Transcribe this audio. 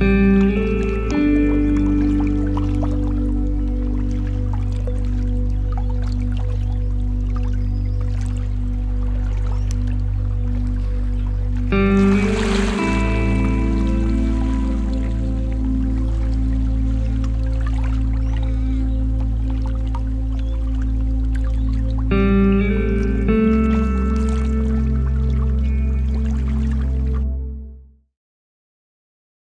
mm you.